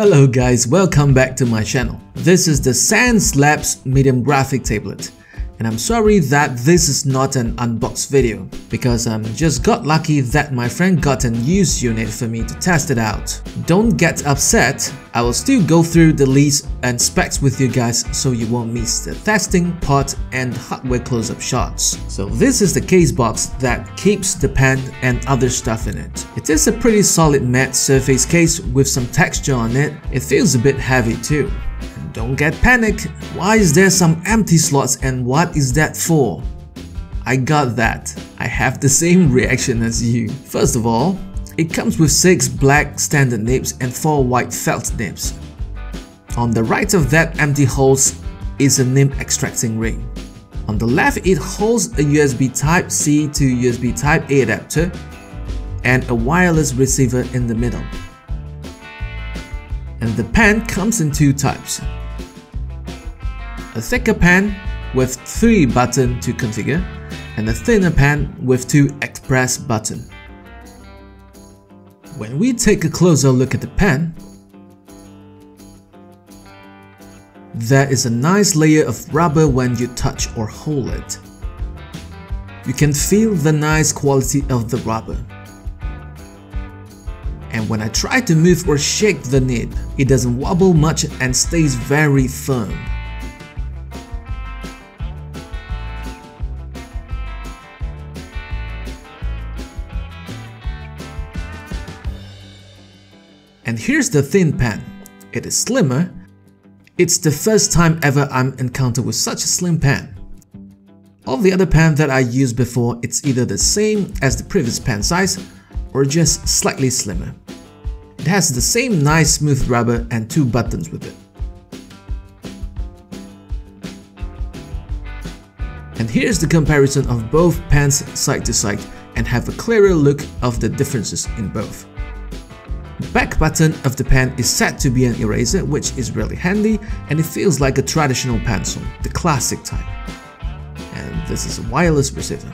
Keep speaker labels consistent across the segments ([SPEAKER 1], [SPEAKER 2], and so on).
[SPEAKER 1] Hello guys, welcome back to my channel. This is the Xencelabs medium graphic tablet. And I'm sorry that this is not an unboxed video because I um, just got lucky that my friend got an used unit for me to test it out. Don't get upset, I will still go through the leads and specs with you guys so you won't miss the testing part and hardware close-up shots. So this is the case box that keeps the pen and other stuff in it. It is a pretty solid matte surface case with some texture on it. It feels a bit heavy too. Don't get panicked. Why is there some empty slots and what is that for? I got that. I have the same reaction as you. First of all, it comes with 6 black standard nibs and 4 white felt nibs. On the right of that empty holes is a nib extracting ring. On the left it holds a USB Type-C to USB Type-A adapter and a wireless receiver in the middle. And the pen comes in two types, a thicker pen with 3 buttons to configure, and a thinner pen with 2 express buttons. When we take a closer look at the pen, there is a nice layer of rubber when you touch or hold it. You can feel the nice quality of the rubber. And when I try to move or shake the nib, it doesn't wobble much and stays very firm. And here's the thin pen. It is slimmer. It's the first time ever I'm encountered with such a slim pen. All the other pens that I used before, it's either the same as the previous pen size or just slightly slimmer. It has the same nice smooth rubber and two buttons with it. And here's the comparison of both pens side to side and have a clearer look of the differences in both. The back button of the pen is set to be an eraser which is really handy and it feels like a traditional pencil, the classic type. And this is a wireless receiver.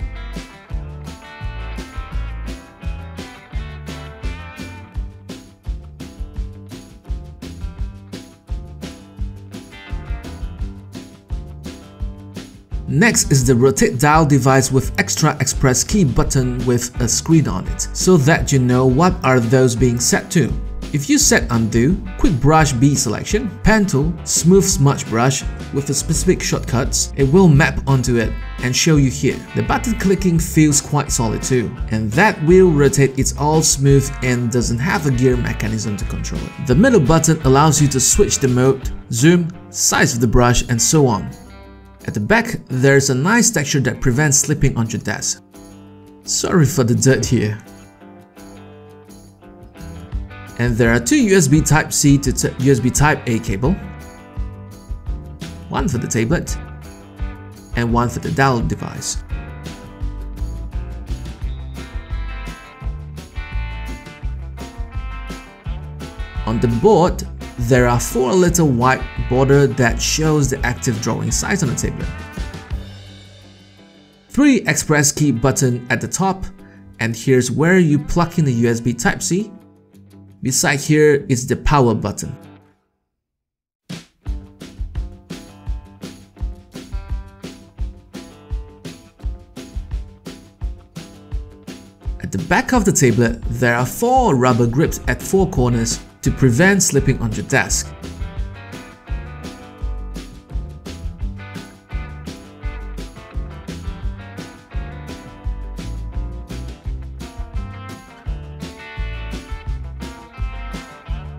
[SPEAKER 1] Next is the rotate dial device with extra express key button with a screen on it, so that you know what are those being set to. If you set undo, quick brush B selection, pen tool, smooth smudge brush with the specific shortcuts, it will map onto it and show you here. The button clicking feels quite solid too, and that wheel rotate is all smooth and doesn't have a gear mechanism to control it. The middle button allows you to switch the mode, zoom, size of the brush and so on. At the back, there's a nice texture that prevents slipping on your desk. Sorry for the dirt here. And there are two USB Type-C to USB Type-A cable, one for the tablet, and one for the download device. On the board, there are four little white border that shows the active drawing size on the tablet. Three express key button at the top, and here's where you plug in the USB Type-C. Beside here is the power button. At the back of the tablet, there are four rubber grips at four corners to prevent slipping on your desk.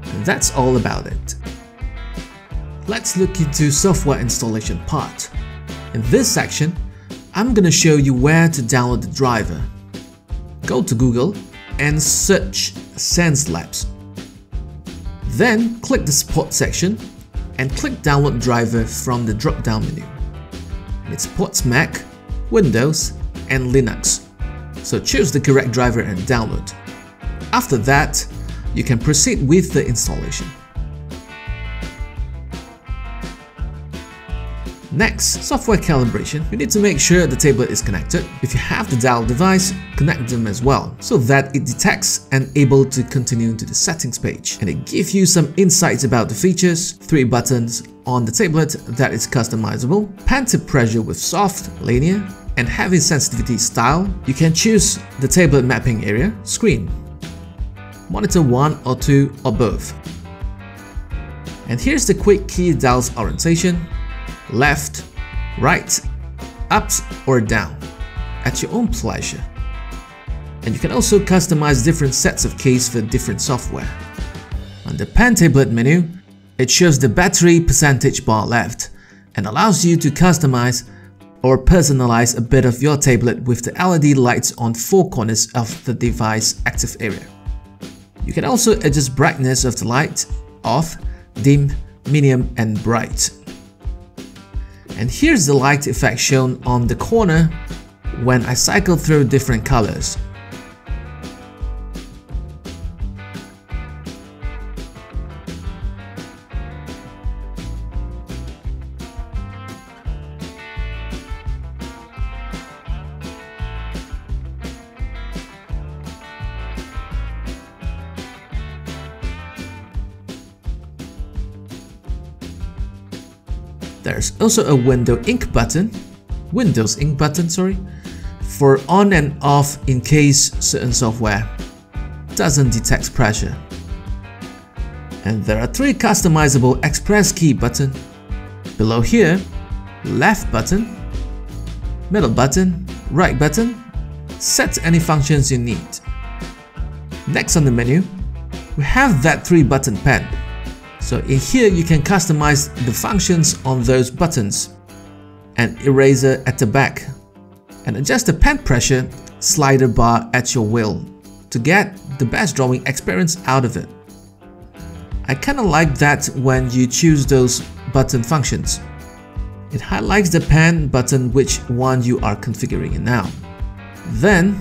[SPEAKER 1] And that's all about it. Let's look into software installation part. In this section, I'm gonna show you where to download the driver. Go to Google and search Xencelabs then click the support section and click download driver from the drop down menu. It supports Mac, Windows and Linux. So choose the correct driver and download. After that, you can proceed with the installation. Next, software calibration. You need to make sure the tablet is connected. If you have the dial device, connect them as well, so that it detects and able to continue to the settings page. And it gives you some insights about the features, three buttons on the tablet that is customizable, pan-tip pressure with soft, linear, and heavy sensitivity style. You can choose the tablet mapping area, screen, monitor 1 or 2 or both. And here's the quick key dials orientation, left, right, up or down, at your own pleasure. And you can also customize different sets of keys for different software. On the pen tablet menu, it shows the battery percentage bar left and allows you to customize or personalize a bit of your tablet with the LED lights on four corners of the device active area. You can also adjust brightness of the light, off, dim, medium and bright. And here's the light effect shown on the corner when I cycle through different colors. There's also a window ink button, Windows ink button, sorry, for on and off in case certain software doesn't detect pressure. And there are three customizable express key button. Below here, left button, middle button, right button, set any functions you need. Next on the menu, we have that 3 button pen. So in here you can customize the functions on those buttons and eraser at the back and adjust the pen pressure slider bar at your will to get the best drawing experience out of it. I kinda like that when you choose those button functions. It highlights the pen button which one you are configuring now. Then,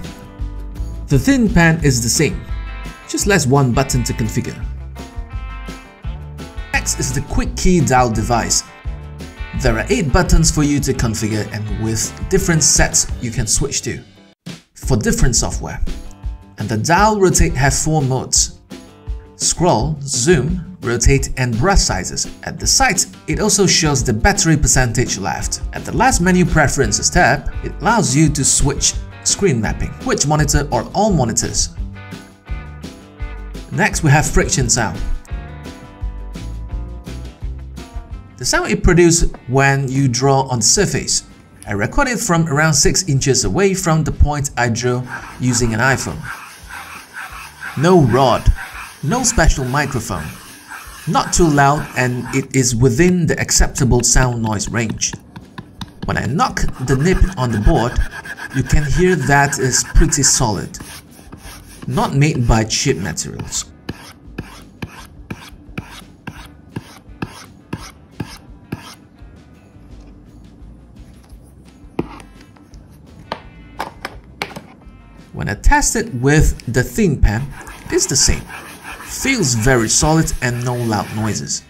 [SPEAKER 1] the thin pen is the same, just less one button to configure. Is the quick key dial device. There are 8 buttons for you to configure and with different sets you can switch to for different software. And the dial rotate has 4 modes. Scroll, zoom, rotate and brush sizes. At the side, it also shows the battery percentage left. At the last menu preferences tab, it allows you to switch screen mapping, which monitor or all monitors. Next we have friction sound. The sound it produces when you draw on the surface. I recorded from around 6 inches away from the point I drew using an iPhone. No Rode, no special microphone, not too loud and it is within the acceptable sound noise range. When I knock the nib on the board, you can hear that is pretty solid, not made by cheap materials. When I test it with the thin pen, it's the same. Feels very solid and no loud noises.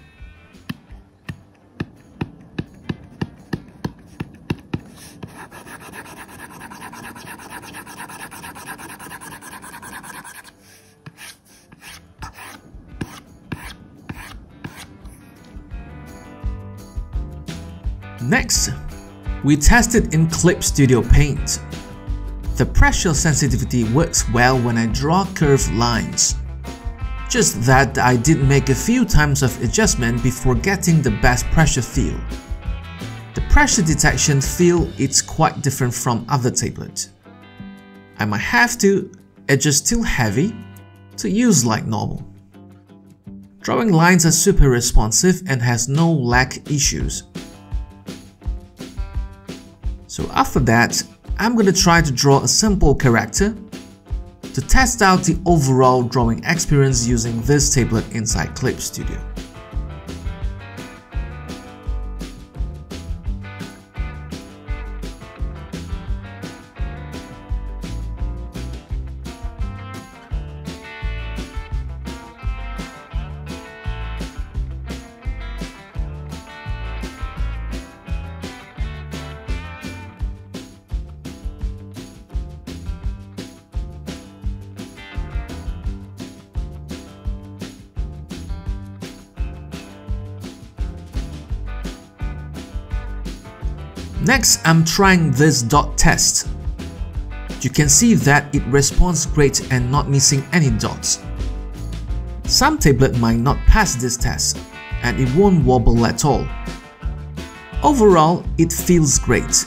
[SPEAKER 1] Next, we tested in Clip Studio Paint. The pressure sensitivity works well when I draw curved lines. Just that I did make a few times of adjustment before getting the best pressure feel. The pressure detection feel is quite different from other tablets. I might have to adjust still heavy to use like normal. Drawing lines are super responsive and has no lag issues. So after that, I'm going to try to draw a simple character to test out the overall drawing experience using this tablet inside Clip Studio. Next, I'm trying this dot test. You can see that it responds great and not missing any dots. Some tablet might not pass this test, and it won't wobble at all. Overall, it feels great.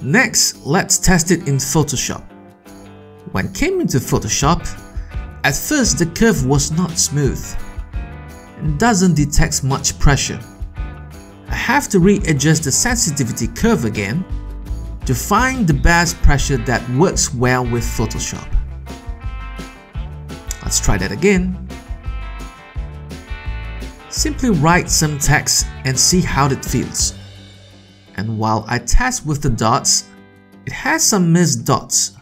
[SPEAKER 1] Next, let's test it in Photoshop. When came into Photoshop, at first the curve was not smooth and doesn't detect much pressure. I have to readjust the sensitivity curve again to find the best pressure that works well with Photoshop. Let's try that again. Simply write some text and see how it feels and while I test with the dots, it has some missed dots.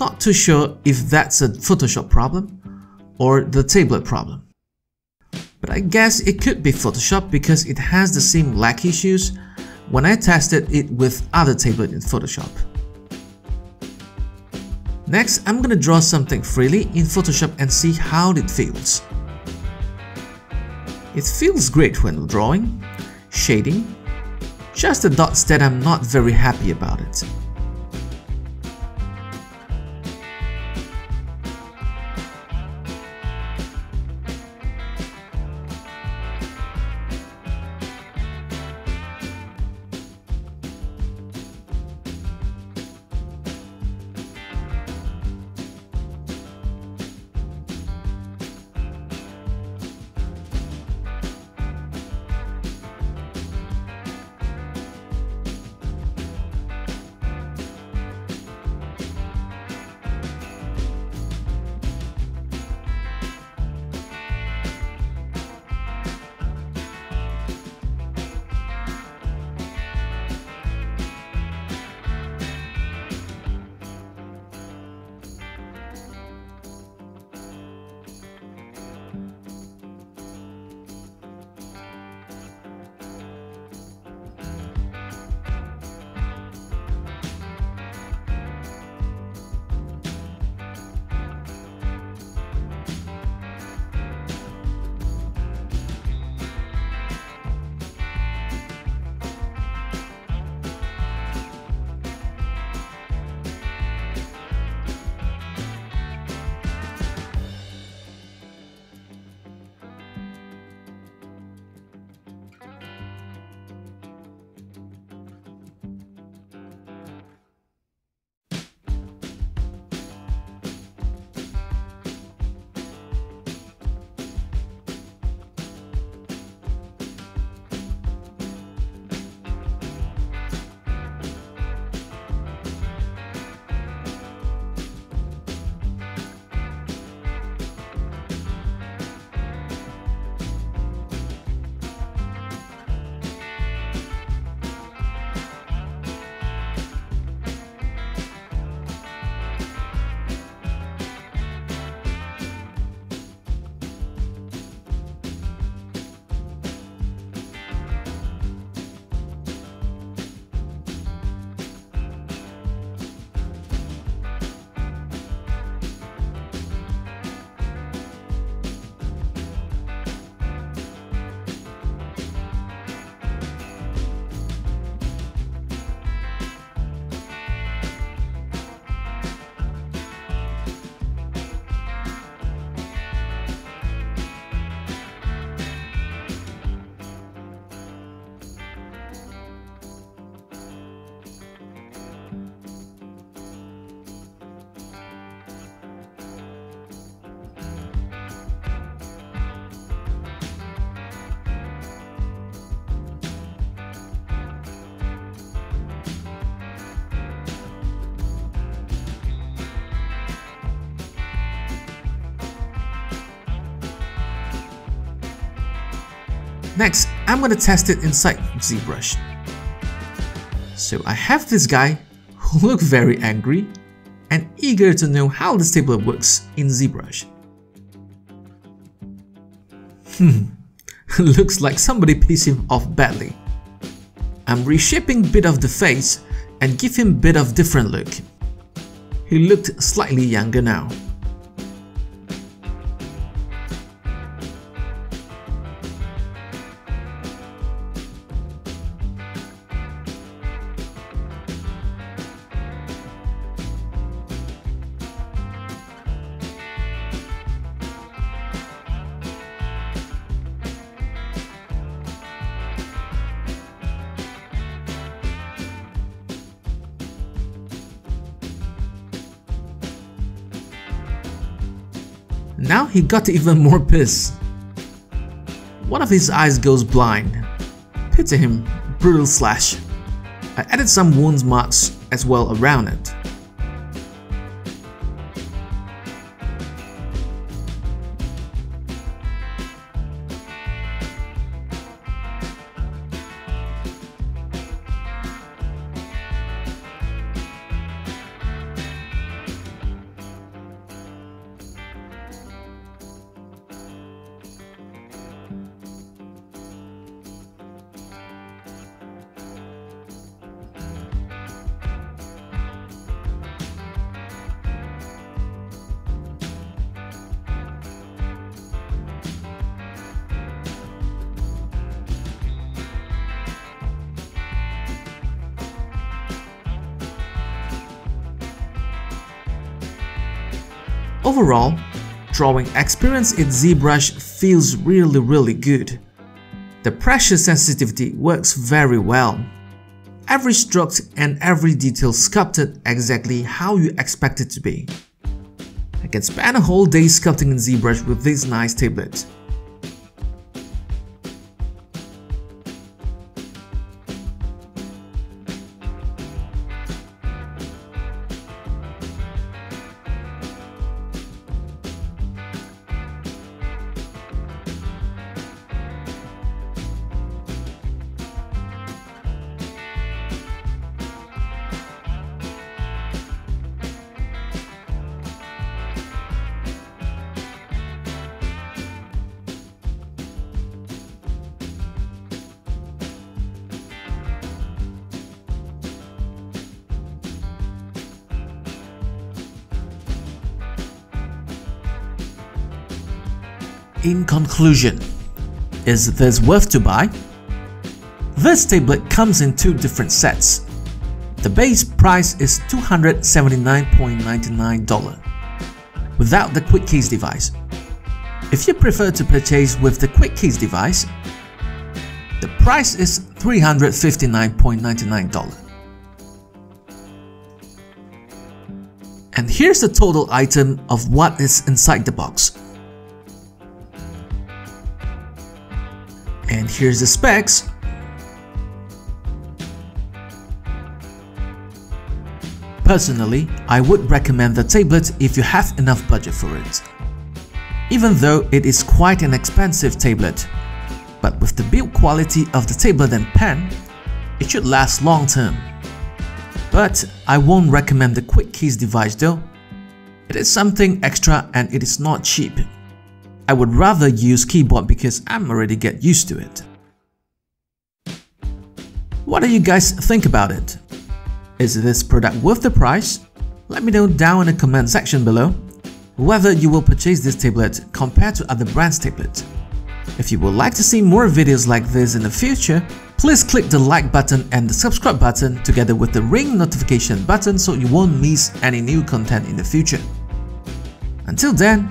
[SPEAKER 1] Not too sure if that's a Photoshop problem or the tablet problem. But I guess it could be Photoshop because it has the same lag issues when I tested it with other tablet in Photoshop. Next, I'm gonna draw something freely in Photoshop and see how it feels. It feels great when drawing, shading, just the dots that I'm not very happy about it. Next, I'm gonna test it inside ZBrush. So I have this guy who looks very angry and eager to know how this table works in ZBrush. Hmm, looks like somebody pissed him off badly. I'm reshaping bit of the face and give him bit of different look. he looked slightly younger now. He got even more pissed. One of his eyes goes blind. Pity him, brutal slash. I added some wounds marks as well around it. Overall, drawing experience in ZBrush feels really really good. The pressure sensitivity works very well. Every stroke and every detail sculpted exactly how you expect it to be. I can spend a whole day sculpting in ZBrush with this nice tablet. In conclusion, is this worth to buy? This tablet comes in two different sets. The base price is $279.99 without the quick keys device. If you prefer to purchase with the quick keys device, the price is $359.99. And here's the total item of what is inside the box. And here's the specs. Personally, I would recommend the tablet if you have enough budget for it. Even though it is quite an expensive tablet, but with the build quality of the tablet and pen, it should last long term. But I won't recommend the quick keys device though. It is something extra and it is not cheap. I would rather use keyboard because I'm already get used to it. What do you guys think about it? Is this product worth the price? Let me know down in the comment section below whether you will purchase this tablet compared to other brands tablet. If you would like to see more videos like this in the future, please click the like button and the subscribe button together with the ring notification button so you won't miss any new content in the future. Until then,